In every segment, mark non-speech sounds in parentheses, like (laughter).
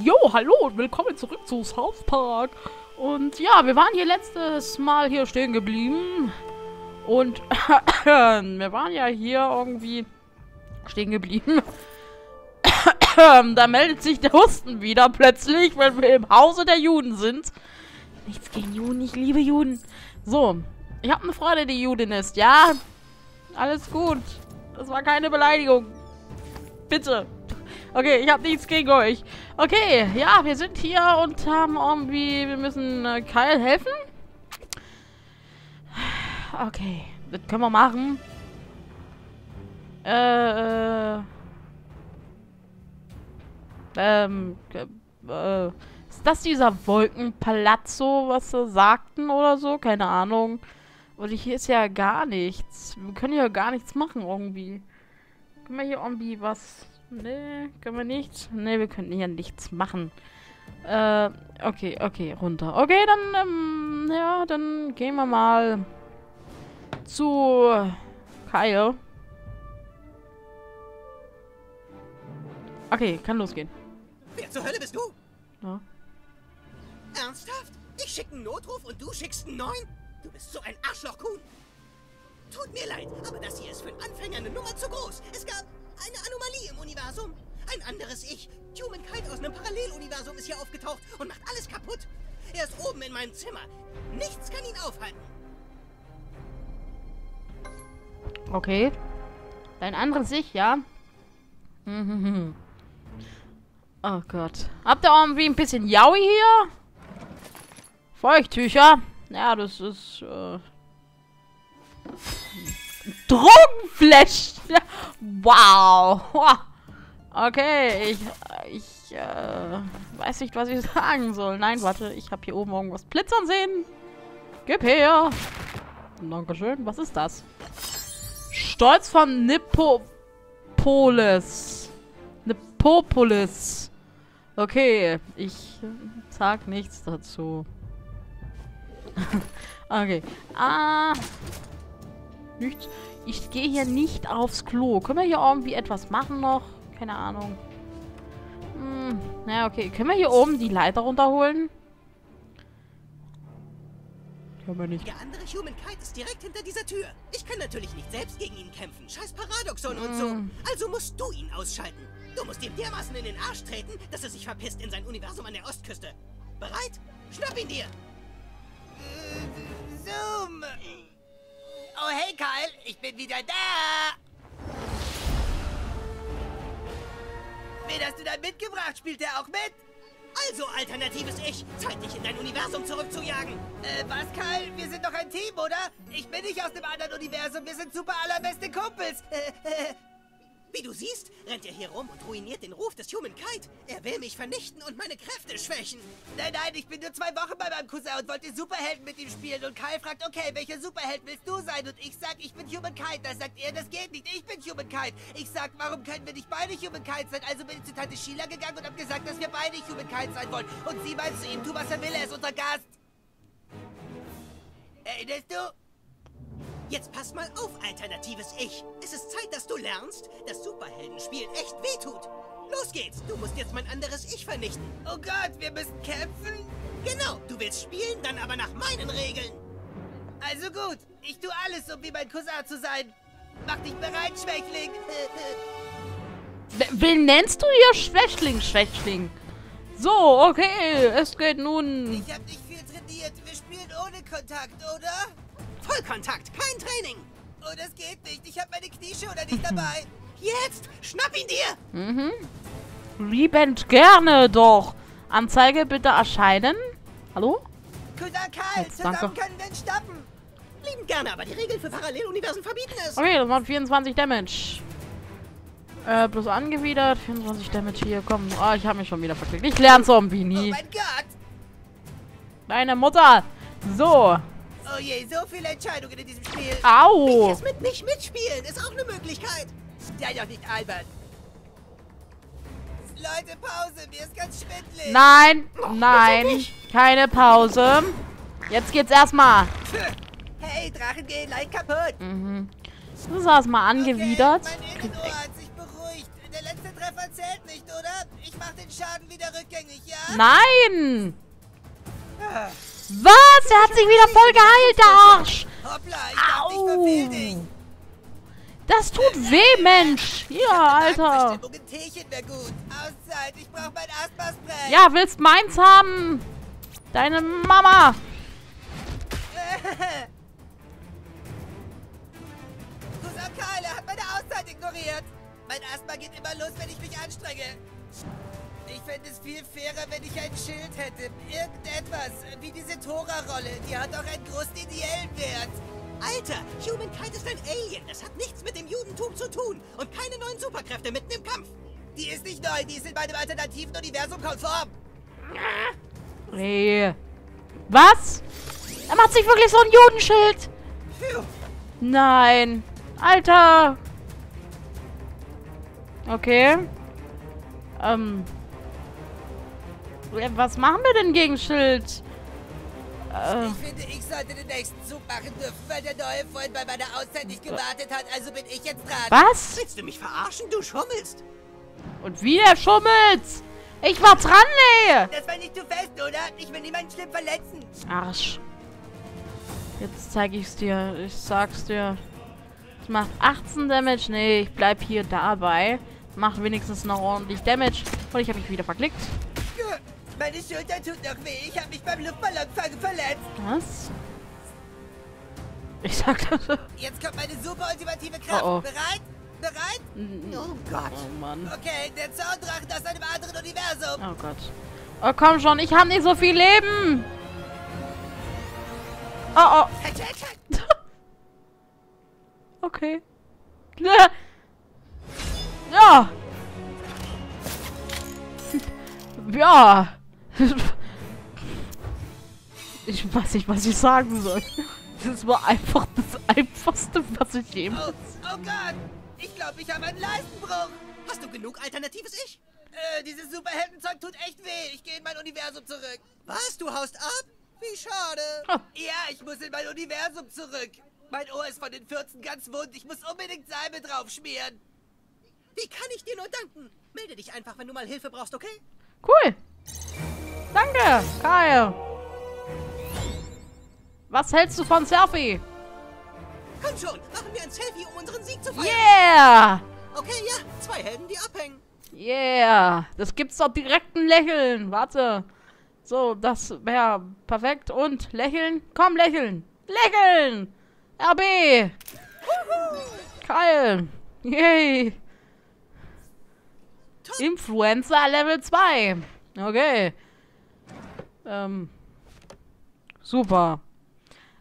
Jo, hallo und willkommen zurück zu South Park. Und ja, wir waren hier letztes Mal hier stehen geblieben. Und (coughs) wir waren ja hier irgendwie stehen geblieben. (coughs) da meldet sich der Husten wieder plötzlich, wenn wir im Hause der Juden sind. Nichts gegen Juden, ich liebe Juden. So, ich habe eine Freundin, die Judin ist, ja? Alles gut. Das war keine Beleidigung. Bitte. Okay, ich habe nichts gegen euch. Okay, ja, wir sind hier und haben irgendwie... Wir müssen äh, Kyle helfen. Okay, das können wir machen. Äh, äh... Ähm, äh, ist das dieser Wolkenpalazzo, was sie sagten oder so? Keine Ahnung. Und hier ist ja gar nichts. Wir können ja gar nichts machen irgendwie. Können wir hier irgendwie was Nee, können wir nicht. Nee, wir könnten hier nichts machen. Äh, okay, okay, runter. Okay, dann, ähm, ja, dann gehen wir mal zu Kyle. Okay, kann losgehen. Wer zur Hölle bist du? Ja. Ernsthaft? Ich schicke einen Notruf und du schickst einen neuen? Du bist so ein Arschloch-Kuhn. Tut mir leid, aber das hier ist für einen Anfänger eine Nummer zu groß. Es gab eine Anomalie im Universum. Ein anderes Ich. Humankind aus einem Paralleluniversum ist hier aufgetaucht und macht alles kaputt. Er ist oben in meinem Zimmer. Nichts kann ihn aufhalten. Okay. Dein anderes Ich, ja? (laughs) Oh Gott. Habt ihr irgendwie ein bisschen Jaui hier? Feuchttücher? Ja, das ist, äh... Drogenflash! (laughs) Wow! (laughs) Okay, ich, ich, äh, weiß nicht, was ich sagen soll. Nein, warte, ich habe hier oben irgendwas plitzern sehen. Gib her! Dankeschön. Was ist das? Stolz von Nippopolis. Nippopolis. Okay, ich sag nichts dazu. (laughs) okay. Ah. Nichts. Ich gehe hier nicht aufs Klo. Können wir hier irgendwie etwas machen noch? Keine Ahnung. Hm, naja, okay. Können wir hier oben die Leiter runterholen? Können wir nicht. Der andere Humankind ist direkt hinter dieser Tür. Ich kann natürlich nicht selbst gegen ihn kämpfen. Scheiß Paradoxon mm. und so. Hm. Also musst du ihn ausschalten. Du musst ihm dermaßen in den Arsch treten, dass er sich verpisst in sein Universum an der Ostküste. Bereit? Schnapp ihn dir! Zoom! Oh, hey, Kyle, ich bin wieder da! Wen hast du da mitgebracht? Spielt er auch mit? Also, alternatives Ich, Zeit dich in dein Universum zurückzujagen. Äh, was, Kyle? Wir sind doch ein Team, oder? Ich bin nicht aus dem anderen Universum, wir sind super allerbeste Kumpels. Äh, äh, wie du siehst, rennt er hier rum und ruiniert den Ruf des Humankind. Er will mich vernichten und meine Kräfte schwächen. Nein, nein, ich bin nur zwei Wochen bei meinem Cousin und wollte Superhelden mit ihm spielen. Und Kyle fragt, okay, welcher Superheld willst du sein? Und ich sag, ich bin Humankind. Da sagt er, das geht nicht, ich bin Humankind. Ich sag, warum können wir nicht beide Humankind sein? Also bin ich zu Tante Sheila gegangen und hab gesagt, dass wir beide Humankind sein wollen. Und sie meint zu ihm, tu was er will, er ist unser Gast. Erinnerst du? Jetzt pass mal auf, alternatives Ich. Es ist Zeit, dass du lernst, dass Superheldenspielen echt wehtut. Los geht's. Du musst jetzt mein anderes Ich vernichten. Oh Gott, wir müssen kämpfen? Genau. Du willst spielen, dann aber nach meinen Regeln. Also gut. Ich tue alles, um wie mein Cousin zu sein. Mach dich bereit, Schwächling. (laughs) Wen nennst du hier Schwächling, Schwächling? So, okay. Es geht nun... Ich hab nicht viel trainiert. Wir spielen ohne Kontakt, oder? Vollkontakt, kein Training. Oh, das geht nicht. Ich habe meine Knieschoner nicht dabei. (laughs) Jetzt! Schnapp ihn dir! Mhm. Liebend gerne doch. Anzeige bitte erscheinen. Hallo? Cousin Karl, Jetzt, zusammen danke. können wir ihn stoppen. Lieben gerne, aber die Regeln für Paralleluniversen verbieten es. Okay, das macht 24 Damage. Äh, bloß angewidert. 24 Damage hier. Komm. Oh, ich habe mich schon wieder verklickt. Ich lerne Zombie Oh nie. mein Gott! Deine Mutter. So. Oh je, so viele Entscheidungen in diesem Spiel. Au. Jetzt mit nicht mitspielen ist auch eine Möglichkeit. Sei doch nicht albern. Leute, Pause, mir ist ganz schwindelig. Nein. Oh, Nein. Keine Pause. Jetzt geht's erstmal. Hey, Drachen gehen leicht kaputt. Mhm. Das ist erstmal angewidert. Okay, mein Innenohr hat sich beruhigt. Der letzte Treffer zählt nicht, oder? Ich mach den Schaden wieder rückgängig, ja? Nein! Was? Er hat sich wieder voll geheilt, der Arsch! Dich. Das tut weh, Mensch! Ja, Alter! Ja, willst meins haben? Deine Mama! Cousin Kyle, er hat meine Auszeit ignoriert. Mein Asthma geht immer los, wenn ich mich anstrenge. Ich fände es viel fairer, wenn ich ein Schild hätte. Irgendetwas, wie diese Tora-Rolle. Die hat auch einen großen ideellen Wert. Alter, Humankind ist ein Alien. Das hat nichts mit dem Judentum zu tun. Und keine neuen Superkräfte mitten im Kampf. Die ist nicht neu, die ist in meinem alternativen Universum konform. Nee. Was? Er macht sich wirklich so ein Judenschild. Phew. Nein. Alter. Okay. Ähm. Ja, Was machen wir denn gegen Schild? Äh, Ich finde, ich sollte den nächsten Zug machen dürfen, weil der neue Freund bei meiner Auszeit nicht gewartet hat. Also bin ich jetzt dran. was? Willst du mich verarschen? Du schummelst. Und wie er schummelt? Ich war dran, ey. Das war nicht zu fest, oder? Ich will niemanden schlimm verletzen. Arsch. Jetzt zeige ich's dir. Ich sag's dir. Es macht 18 Damage. Nee, ich bleib hier dabei. Macht wenigstens noch ordentlich Damage. Und ich habe mich wieder verklickt. Meine Schulter tut noch weh. Ich habe mich beim Luftballonfangen verletzt. Was? Ich sag das. Jetzt kommt meine super ultimative Kraft. Oh, oh. Bereit? Bereit? Oh Gott. Oh Mann. Okay, der Zorndrachen aus einem anderen Universum. Oh Gott. Oh komm schon, ich habe nicht so viel Leben. Oh oh. Halt, halt, halt. (laughs) Okay. (laughs) Ja. (laughs) Ja. (laughs) Ich weiß nicht, was ich sagen soll. Das war einfach das Einfachste, was ich Oh, jemals... oh Gott. Ich glaube, ich habe einen Leistenbruch. Hast du genug alternatives Ich? Äh, dieses Superheldenzeug tut echt weh. Ich gehe in mein Universum zurück. Was? Du haust ab? Wie schade. Ah. Ja, ich muss in mein Universum zurück. Mein Ohr ist von den 14 ganz wund. Ich muss unbedingt Salbe drauf schmieren. Wie kann ich dir nur danken? Melde dich einfach, wenn du mal Hilfe brauchst, okay? Cool. Danke, Kyle. Was hältst du von Selfie? Komm schon, machen wir ein Selfie, um unseren Sieg zu feiern. Yeah. Okay, ja, zwei Helden, die abhängen. Yeah. Das gibt's doch direkt ein Lächeln. Warte. So, das wäre perfekt. Und lächeln. Komm, lächeln. Lächeln. RB. Kyle. Yay. Influencer Level 2. Okay. Ähm. Super.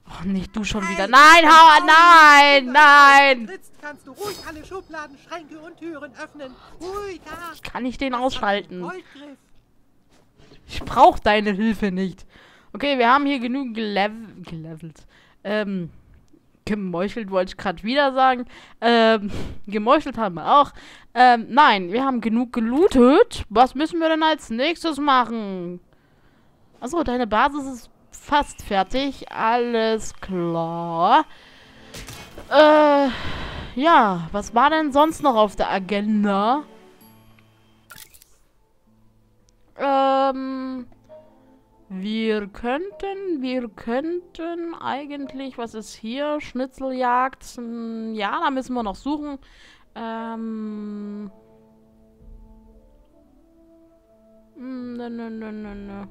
Oh, nicht du schon wieder. Nein, Hauer, nein, nein. Kannst du ruhig alle Schubladen, Schränke und Türen öffnen. Ja. Kann ich den ausschalten? Ich brauche deine Hilfe nicht. Okay, wir haben hier genug gelev gelevelt. Ähm, gemeuchelt wollte ich gerade wieder sagen. Ähm, (laughs) gemeuchelt haben wir auch. Ähm, nein, wir haben genug gelootet. Was müssen wir denn als nächstes machen? Achso, deine Basis ist fast fertig. Alles klar. Äh, ja, was war denn sonst noch auf der Agenda? Ähm, wir könnten, wir könnten eigentlich, was ist hier? Schnitzeljagd. Hm, Ja, da müssen wir noch suchen. Ähm. hm, Nö, nö, nö, nö, nö.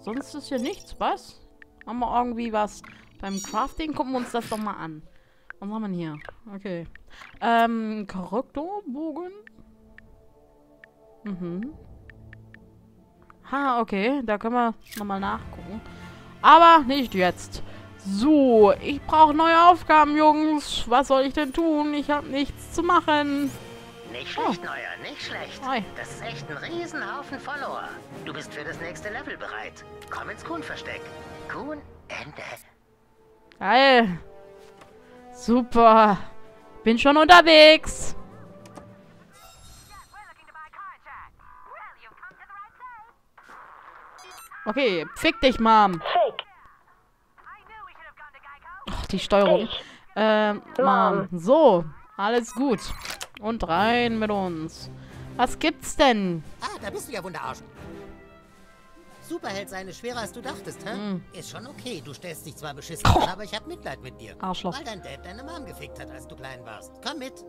Sonst ist hier nichts, was? Haben wir irgendwie was beim Crafting? Gucken wir uns das doch mal an. Was haben wir denn hier? Okay. Ähm, Charakterbogen. Mhm. Ha, okay. Da können wir nochmal nachgucken. Aber nicht jetzt. So, ich brauche neue Aufgaben, Jungs. Was soll ich denn tun? Ich habe nichts zu machen. Nicht schlecht, Neuer, nicht schlecht. Hi. Das ist echt ein Riesenhaufen Follower. Du bist für das nächste Level bereit. Komm ins Kuhn-Versteck. Kuhn, Ende. Geil. Super. Bin schon unterwegs. Okay, fick dich, Mom. Ach, die Steuerung. Ähm, Mom. So, alles gut. Und rein mit uns. Was gibt's denn? Ah, da bist du ja Wunderarsch. Superheld sein ist schwerer als du dachtest, hä? Hm. Ist schon okay, du stellst dich zwar beschissen an, aber ich hab Mitleid mit dir. Arschloch. Weil dein Dad deine Mom gefickt hat, als du klein warst. Komm mit.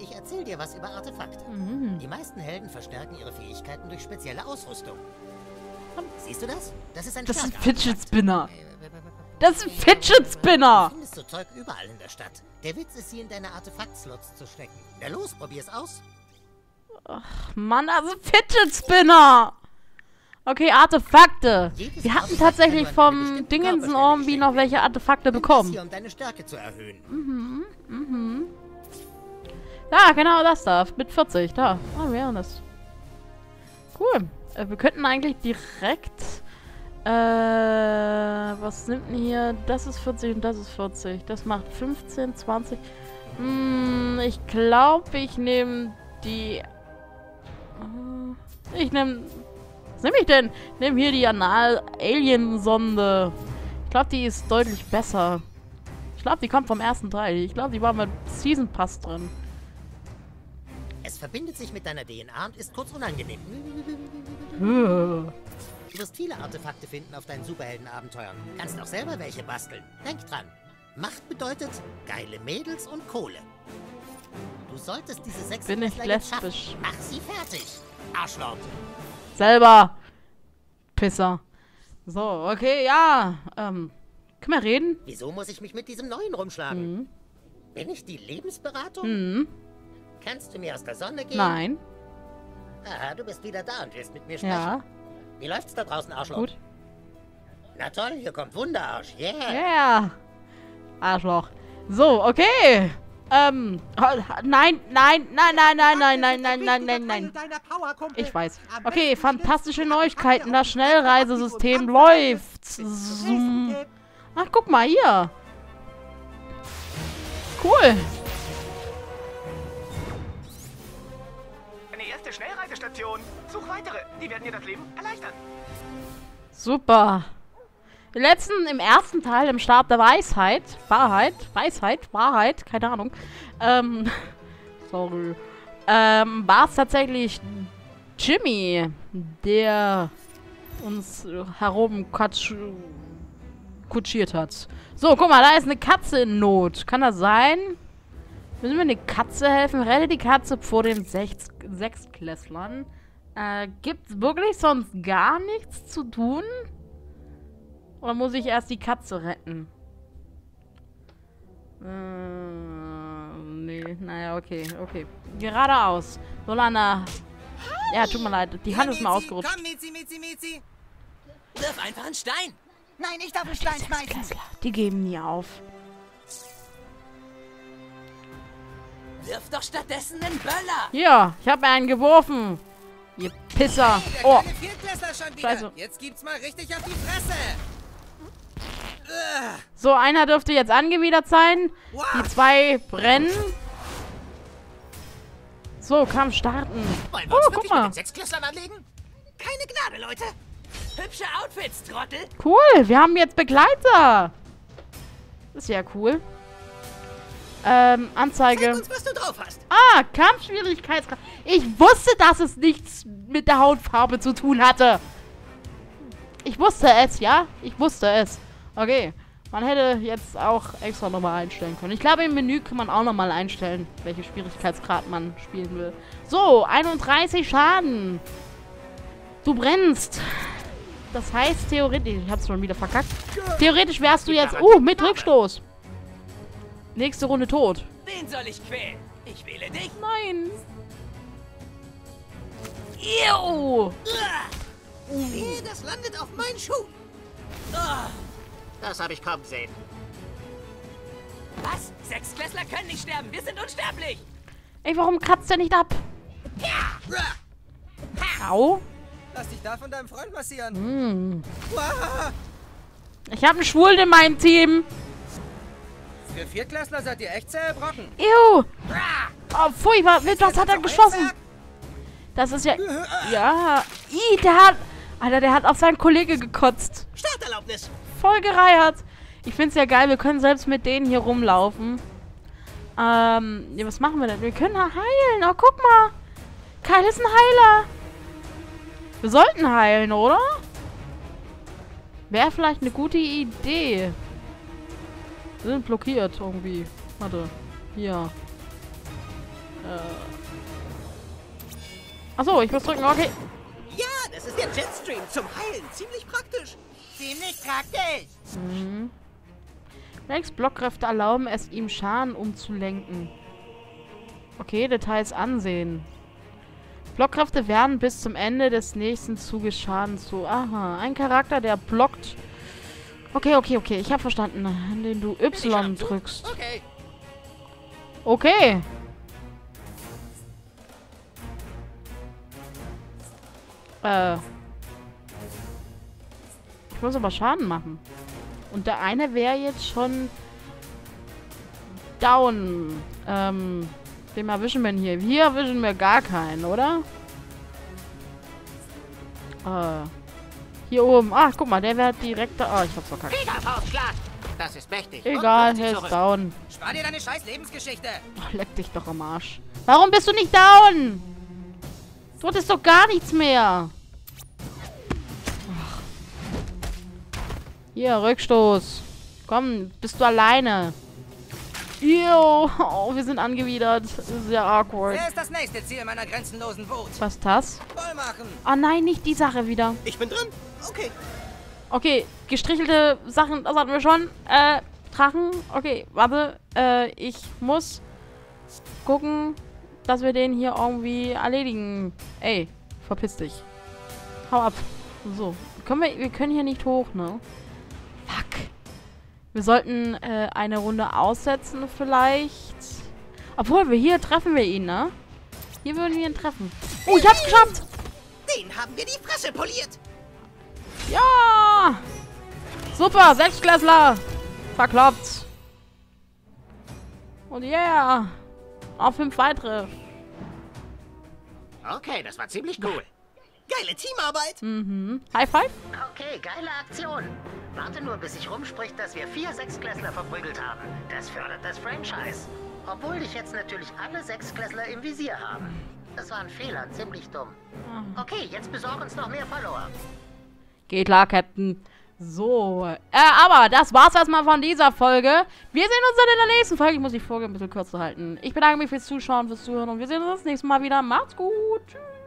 Ich erzähl dir was über Artefakte. Mhm. Die meisten Helden verstärken ihre Fähigkeiten durch spezielle Ausrüstung. Siehst du das? Das ist ein Das ist ein. Fidget Spinner. Das ist ein Fidget Du Spinner. findest so Zeug überall in der Stadt. Der Witz ist, sie in deine Artefakt-Slots zu stecken. Na los, probier's aus. Mann, das ist ein Fidget Spinner. Okay, Artefakte. Jedes Wir hatten tatsächlich vom Dingensen irgendwie noch welche Artefakte bekommen. hier, um deine Stärke zu erhöhen. Ja, genau das da. Mit 40. Da. Ah, wäre das. Cool. Äh, wir könnten eigentlich direkt. Äh, was nimmt denn hier? Das ist 40 und das ist 40. Das macht 15, 20. Hm, ich glaube, ich nehme die. Äh, Ich nehme. Was nehme ich denn? Ich nehme hier die Anal-Alien-Sonde. Ich glaube, die ist deutlich besser. Ich glaube, die kommt vom ersten Teil. Ich glaube, die war mit Season Pass drin. Es verbindet sich mit deiner DNA und ist kurz unangenehm. Du wirst viele Artefakte finden auf deinen Superheldenabenteuern. Kannst auch selber welche basteln. Denk dran. Macht bedeutet geile Mädels und Kohle. Du solltest diese sechs Bin ich lesbisch? schaffen. Mach sie fertig. Arschloch. Selber. Pisser. So, okay, ja. Ähm, können wir reden? Wieso muss ich mich mit diesem Neuen rumschlagen? Mhm. Bin ich die Lebensberatung? Hm, Kannst du mir aus der Sonne gehen? nein. Aha, du bist wieder da und willst mit mir sprechen. Ja, Wie läuft's da draußen, Arschloch? gut. Na toll, hier kommt Wunderarsch. Yeah. Ja. Arschloch. So, okay. Ähm, nein, nein, nein, nein, nein, nein, nein, nein, nein, nein, nein. Ich weiß. Okay, fantastische Neuigkeiten. Das Schnellreisesystem läuft. Zoom. Ach, guck mal hier. Cool. Schnellreisestation. Such weitere. Die werden dir das Leben erleichtern. Super. Im letzten, im ersten Teil, im Start der Weisheit, Wahrheit, Weisheit, Wahrheit, keine Ahnung, ähm, (laughs) sorry, ähm, war es tatsächlich Jimmy, der uns herum kutsch, kutschiert hat. So, guck mal, da ist eine Katze in Not. Kann das sein? Müssen wir eine Katze helfen? Rette die Katze vor den Sechs Sechstklässlern. Äh, gibt's wirklich sonst gar nichts zu tun? Oder muss ich erst die Katze retten? Äh, nee, naja, okay, okay. Geradeaus. Solana. Ja, tut mir leid, die Hand ist mal ausgerutscht. Komm, Mizi, Mizi, Mizi. Wirf einfach einen Stein. Nein, ich darf einen Stein schmeißen. Die geben nie auf. Wirf doch stattdessen einen Böller. Hier, ich habe einen geworfen. Ihr Pisser. Der Oh. Scheiße. Jetzt gibt's mal richtig auf die Fresse. So, einer dürfte jetzt angewidert sein. Die zwei brennen. So, Kampf starten. Wollen Oh, wir uns guck wirklich mal. mit den Sechsklässlern anlegen? Keine Gnade, Leute. Hübsche Outfits, Trottel. Cool, wir haben jetzt Begleiter. Das ist ja cool. Ähm, Zeig Anzeige. uns. Ah, Kampfschwierigkeitsgrad. Ich wusste, dass es nichts mit der Hautfarbe zu tun hatte. Ich wusste es, ja? Ich wusste es. Okay. Man hätte jetzt auch extra nochmal einstellen können. Ich glaube, im Menü kann man auch nochmal einstellen, welche Schwierigkeitsgrad man spielen will. So, 31 Schaden. Du brennst. Das heißt, theoretisch... Ich hab's schon wieder verkackt. Theoretisch wärst du jetzt... Uh, mit Rückstoß. Nächste Runde tot. Wen soll ich quälen? Ich wähle dich. Nein. Ew. Wehe, das landet auf meinen Schuh. Ah, Das habe ich kaum gesehen. was? Sechsklässler können nicht sterben. Wir sind unsterblich. Ey, warum kratzt der nicht ab? Ruah. Au. Lass dich da von deinem Freund massieren. Uah. Ich habe einen Schwulen in meinem Team. Für Viertklässler seid ihr echt zähe Brocken. Ew. Oh, furchtbar. Mit was hat er geschossen? Das ist ja... Ja. Ih, der hat... Alter, der hat auf seinen Kollege gekotzt. Starterlaubnis. Voll gereiert. Ich find's ja geil. Wir können selbst mit denen hier rumlaufen. Ähm, ja, was machen wir denn? Wir können heilen. Oh, guck mal. Kyle ist ein Heiler. Wir sollten heilen, oder? Wäre vielleicht eine gute Idee. Wir sind blockiert irgendwie. Warte. Hier. Äh. Achso, ich muss drücken. Okay. Ja, das ist der Jetstream zum Heilen. Ziemlich praktisch. Ziemlich praktisch. Mhm. Max Blockkräfte erlauben es ihm, Schaden umzulenken. Okay, Details ansehen. Blockkräfte werden bis zum Ende des nächsten Zuges Schaden zu... Aha, ein Charakter, der blockt... Okay, okay, okay, ich habe verstanden. Indem du Y drückst. Okay. Okay. Äh. Ich muss aber Schaden machen. Und der eine wäre jetzt schon down. Ähm, den erwischen wir hier. Hier erwischen wir gar keinen, oder? Äh. Hier oben. Ach, guck mal, der wäre direkt da. Oh, ich hab's verkackt. Das ist mächtig. Egal, er ist down. Spar dir deine scheiß Lebensgeschichte. Ach, leck dich doch am Arsch. Warum bist du nicht down? Dort ist doch gar nichts mehr. Ach. Hier, Rückstoß. Komm, bist du alleine. Jo, oh, wir sind angewidert. Sehr awkward. Wer ist das nächste Ziel meiner grenzenlosen Wut? Was ist das? Machen. Oh nein, nicht die Sache wieder. Ich bin drin. Okay. Okay, gestrichelte Sachen, das hatten wir schon. Äh, Drachen. Okay, warte. Äh, ich muss gucken, dass wir den hier irgendwie erledigen. Ey, verpiss dich. Hau ab. So. Können wir, wir können hier nicht hoch, ne? Wir sollten äh, eine Runde aussetzen vielleicht. Obwohl, wir hier treffen wir ihn, ne? Hier würden wir ihn treffen. Oh, ich hab's geschafft! Den haben wir die Fresse poliert. Ja! Super, Sechsklässler! Verkloppt. Und yeah! Auf fünf weitere. Okay, das war ziemlich cool. (laughs) Geile Teamarbeit. Mhm. High five? Okay, geile Aktion. Warte nur, bis sich rumspricht, dass wir vier Sechsklässler verprügelt haben. Das fördert das Franchise. Obwohl dich jetzt natürlich alle Sechsklässler im Visier haben. Das war ein Fehler, ziemlich dumm. Okay, jetzt besorg uns noch mehr Follower. Geht klar, Captain. So. Äh, aber das war's erstmal von dieser Folge. Wir sehen uns dann in der nächsten Folge. Ich muss die Folge ein bisschen kürzer halten. Ich bedanke mich fürs Zuschauen, fürs Zuhören und wir sehen uns das nächste Mal wieder. Macht's gut. Tschüss.